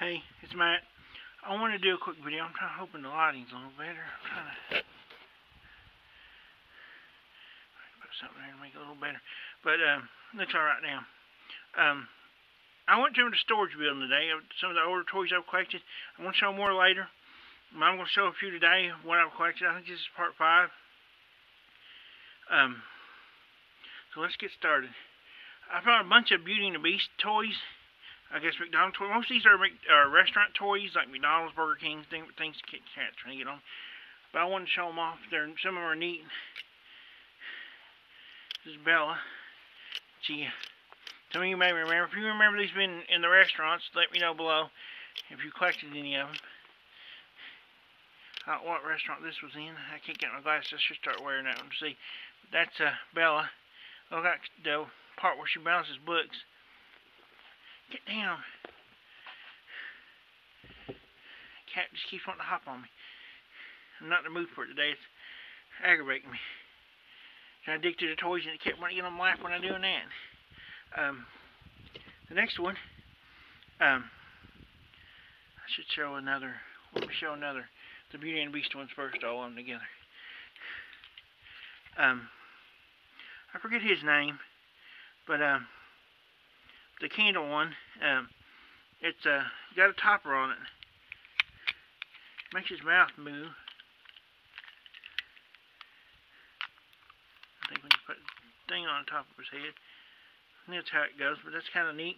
Hey, it's Matt. I want to do a quick video. I'm trying hoping the lighting's a little better. I'm trying to put something there to make it a little better. But um, looks all right now. Um, I went to the storage building today. of Some of the older toys I've collected. I'm going to show more later. I'm going to show a few today. What I've collected. I think this is part five. Um, so let's get started. I found a bunch of Beauty and the Beast toys. I guess McDonald's toys. Most of these are, are restaurant toys, like McDonald's, Burger King, things, things Kit Kats trying to get on. But I wanted to show them off. They're, some of them are neat. This is Bella. She, some of you may remember. If you remember these been in the restaurants, let me know below if you collected any of them. I don't know what restaurant this was in. I can't get my glasses. I should start wearing that one to see. That's uh, Bella. Look at the part where she balances books. Get down. Cat just keeps wanting to hop on me. I'm not in the mood for it today. It's aggravating me. I dig through the toys and it kept wanting to get on my lap when I'm doing that. Um, the next one, um, I should show another. Let me show another. The Beauty and the Beast ones first, all of them together. Um, I forget his name, but um, the candle one, um, it's uh, got a topper on it. Makes his mouth move. I think when you put a thing on top of his head, that's how it goes. But that's kind of neat.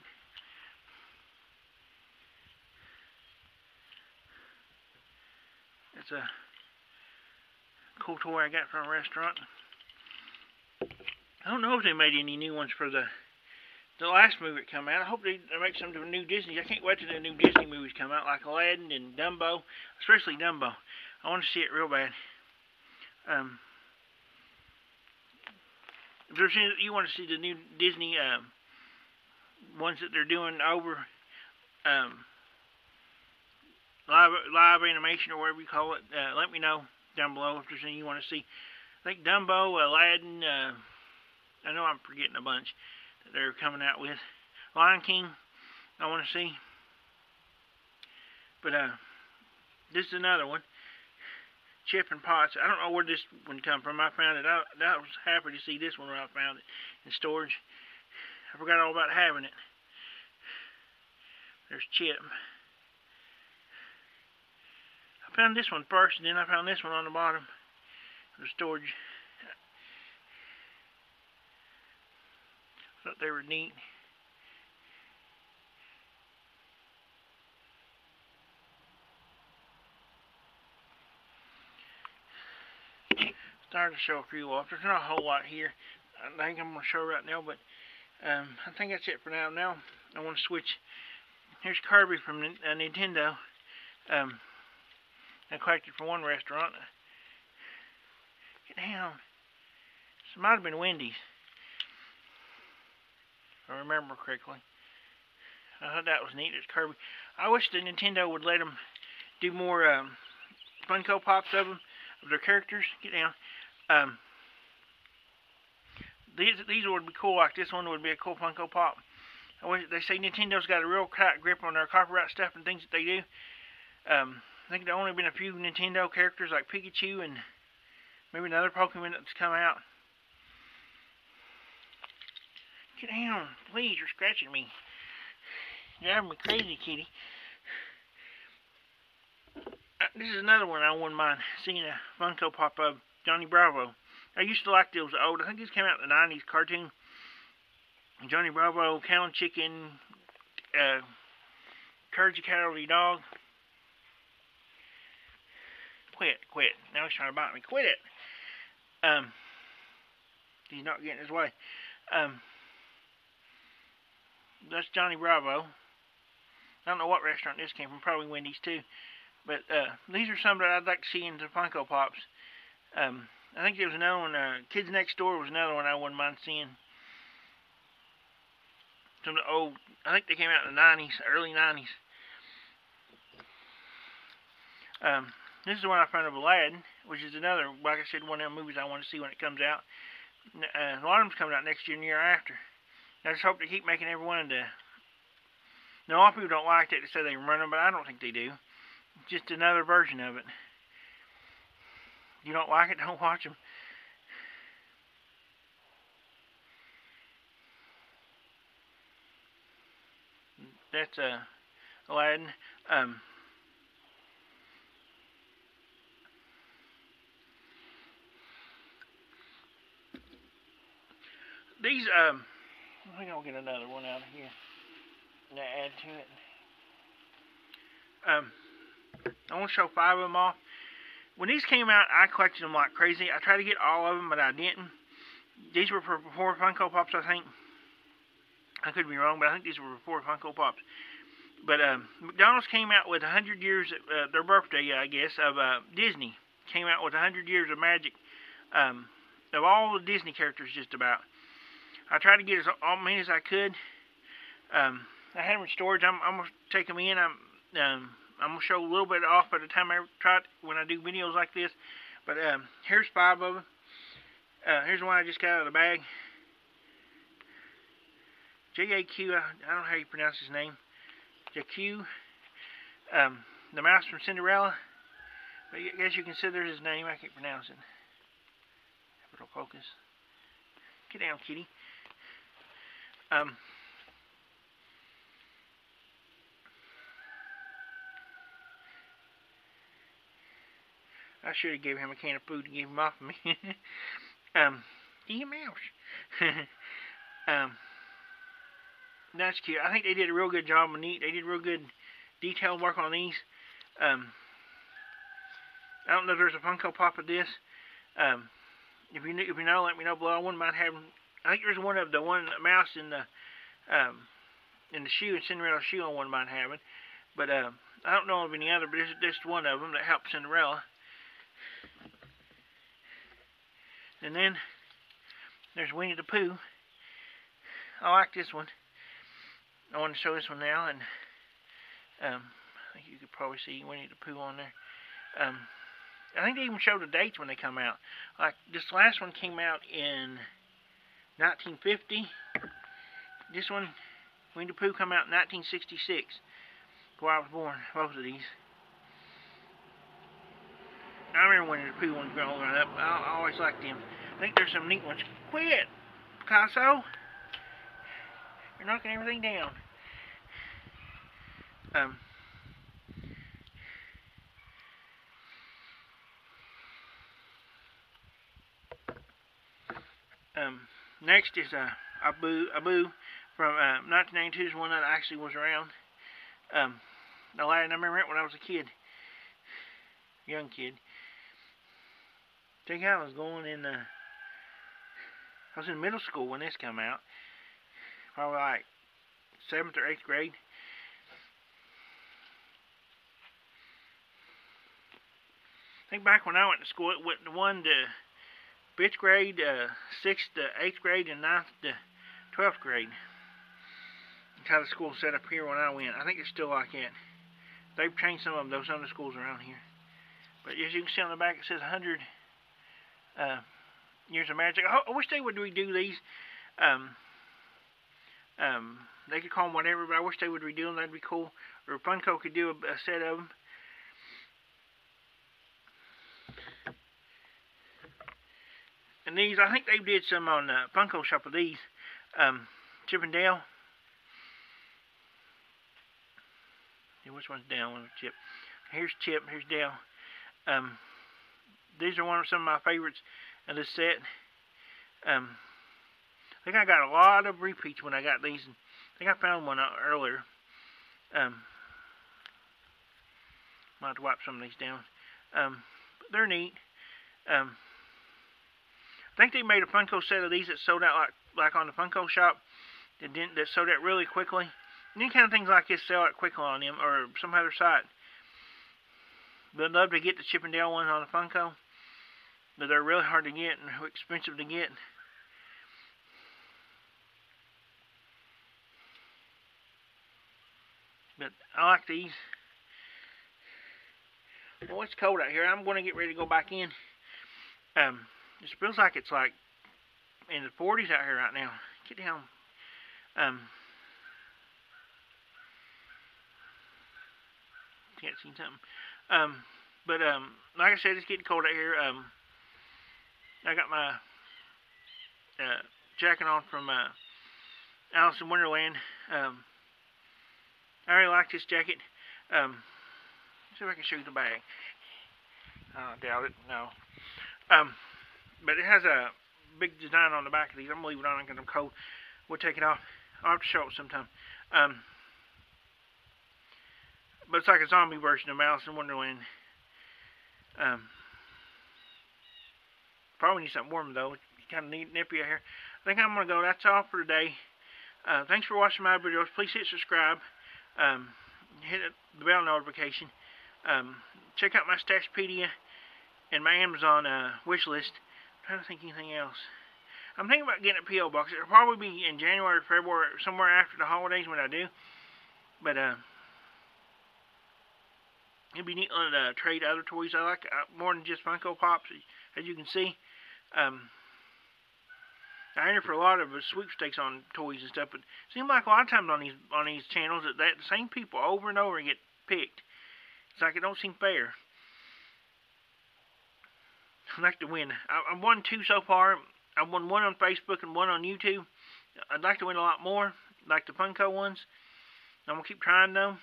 It's a cool toy I got from a restaurant. I don't know if they made any new ones for the the last movie that come out. I hope they, make some new Disney. I can't wait till the new Disney movies come out, like Aladdin and Dumbo, especially Dumbo. I want to see it real bad. Um, if there's any, you want to see the new Disney um, ones that they're doing over um, live live animation or whatever you call it, uh, let me know down below if there's any you want to see. I think Dumbo, Aladdin. Uh, I know I'm forgetting a bunch they're coming out with. Lion King, I want to see. But uh, this is another one. Chip and Potts. I don't know where this one come from. I found it. I, I was happy to see this one when I found it in storage. I forgot all about having it. There's Chip. I found this one first, and then I found this one on the bottom of the storage. Thought they were neat. Starting to show a few off. There's not a whole lot here. I think I'm going to show right now, but um, I think that's it for now. Now I want to switch. Here's Kirby from uh, Nintendo. Um, I collected from one restaurant. Get down. This might have been Wendy's. I remember correctly. I thought that was neat. It's Kirby. I wish the Nintendo would let them do more um, Funko Pops of them, of their characters. Get down. Um, these these would be cool. Like this one would be a cool Funko Pop. I wish, they say Nintendo's got a real tight grip on their copyright stuff and things that they do. Um, I think there only been a few Nintendo characters like Pikachu and maybe another Pokemon that's come out. Down, please. You're scratching me. You're driving me crazy, kitty. Uh, this is another one I wouldn't mind seeing a Funko Pop of Johnny Bravo. I used to like those old. I think these came out in the '90s cartoon. Johnny Bravo, Cow and Chicken, uh, Courage the Cowardly Dog. Quit, quit. Now he's trying to bite me. Quit it. Um, he's not getting his way. Um, that's Johnny Bravo. I don't know what restaurant this came from. Probably Wendy's too. But uh, these are some that I'd like to see in the Funko Pops. Um, I think there was another one. Uh, Kids Next Door was another one I wouldn't mind seeing. Some of the old. I think they came out in the 90s, early 90s. Um, this is the one I found of Aladdin, which is another, like I said, one of the movies I want to see when it comes out. Uh, a lot of them's coming out next year and year after. I just hope they keep making every one of the Now, a lot of people don't like that. They say they run them, but I don't think they do. Just another version of it. You don't like it, don't watch them. That's uh, Aladdin. Um, these um, I think I'll get another one out of here to add to it. Um, I want to show five of them off. When these came out, I collected them like crazy. I tried to get all of them, but I didn't. These were for before Funko Pops, I think. I could be wrong, but I think these were before Funko Pops. But um, McDonald's came out with 100 years, uh, their birthday, I guess, of uh, Disney. Came out with 100 years of magic um, of all the Disney characters, just about. I tried to get as many as I could. Um, I had them in storage. I'm, I'm gonna take them in. I'm um, I'm gonna show a little bit off by the time I try it, when I do videos like this. But um, here's five of them. Uh, here's one I just got out of the bag. Jaq. I don't know how you pronounce his name. J-Q. Um, the mouse from Cinderella. But I guess you consider his name. I can't pronounce it. Capital focus. Get down, kitty. Um, I should have gave him a can of food and gave him off of me. um, eat a mouse. um, that's cute. I think they did a real good job on neat. They did real good detailed work on these. Um, I don't know if there's a Funko Pop of this. Um, if you if you know, let me know below. I wouldn't mind having. I think there's one of the one mouse in the um, in the shoe, and Cinderella shoe. I wouldn't mind having, but uh, I don't know of any other. But there's just one of them that helps Cinderella. And then there's Winnie the Pooh. I like this one. I want to show this one now, and um, I think you could probably see Winnie the Pooh on there. Um, I think they even showed the dates when they come out. Like this last one came out in 1950. This one, Winnie the Pooh, come out in 1966. Before I was born, both of these. I remember when the Pooh ones growing up. I, I always liked them. I think there's some neat ones. Quit, Picasso. You're knocking everything down. Um. Um, next is uh, Abu Abu from uh, 1992 is one that actually was around. Um, the I remember it when I was a kid, young kid. Think I was going in the, I was in middle school when this came out. Probably like seventh or eighth grade. I think back when I went to school, it went one to fifth grade, uh, sixth to eighth grade, and ninth to twelfth grade. That's how the school set up here when I went. I think it's still like that. They've changed some of them, those other schools around here. But as you can see on the back, it says 100 uh, Years of Magic. I, I wish they would redo these. Um, um, they could call them whatever, but I wish they would redo them. That'd be cool. Or Funko could do a, a set of them. And these, I think they did some on uh, Funko Shop of these. Um, Chip and Dale. Yeah, which one's Dale? One's Chip. Here's Chip. Here's Dale. Um, these are one of some of my favorites of this set. Um, I think I got a lot of repeats when I got these. I think I found one earlier. Um, might have to wipe some of these down. Um, they're neat. Um, I think they made a Funko set of these that sold out like like on the Funko shop. That didn't that sold out really quickly. Any kind of things like this sell out quickly on them or some other site. But I'd love to get the Chip and ones on the Funko. But they're really hard to get and expensive to get. But I like these. Well, it's cold out here. I'm going to get ready to go back in. Um, it feels like it's like in the 40s out here right now. Get down. Um, can't see something. Um, but um, like I said, it's getting cold out here. Um, I got my uh, jacket on from uh, Alice in Wonderland. Um, I really like this jacket. Um, see if I can show you the bag. I doubt it. No. Um, but it has a big design on the back of these. I'm gonna leave it on because I'm cold. We'll take it off. I'll have to show it sometime. Um, but it's like a zombie version of Alice in Wonderland. Um, probably need something warm though. It's kind of neat, nippy out here. I think I'm gonna go. That's all for today. Uh, thanks for watching my videos. Please hit subscribe. Um, hit the bell notification. Um, check out my Stashpedia and my Amazon uh, wish list. Trying to think anything else. I'm thinking about getting a P.O. box. It'll probably be in January, February, somewhere after the holidays when I do. But uh, it'd be neat to uh, trade other toys I like uh, more than just Funko Pops, as you can see. Um, I enter for a lot of sweepstakes on toys and stuff, but it seems like a lot of times on these on these channels that, that the same people over and over get picked. It's like it don't seem fair. I'd like to win. I, I've won two so far. I won one on Facebook and one on YouTube. I'd like to win a lot more, like the Funko ones. I'm gonna keep trying though.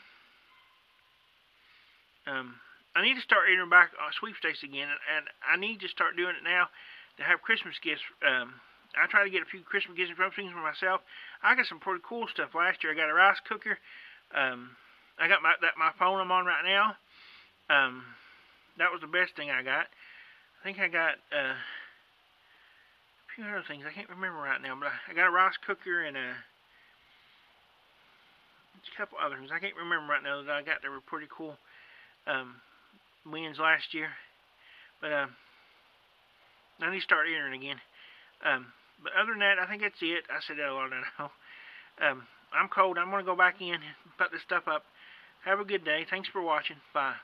Um, I need to start entering back uh, sweepstakes again, and I need to start doing it now to have Christmas gifts. Um, I try to get a few Christmas gifts from things for myself. I got some pretty cool stuff last year. I got a rice cooker. Um, I got my that my phone I'm on right now. Um, that was the best thing I got. I think I got uh, a few other things. I can't remember right now, but I, got a rice cooker and a, a couple other things. I can't remember right now that I got that were pretty cool um, wins last year. But uh, I need to start entering again. Um, but other than that, I think that's it. I said that a lot now. Um, I'm cold. I'm going to go back in and put this stuff up. Have a good day. Thanks for watching. Bye.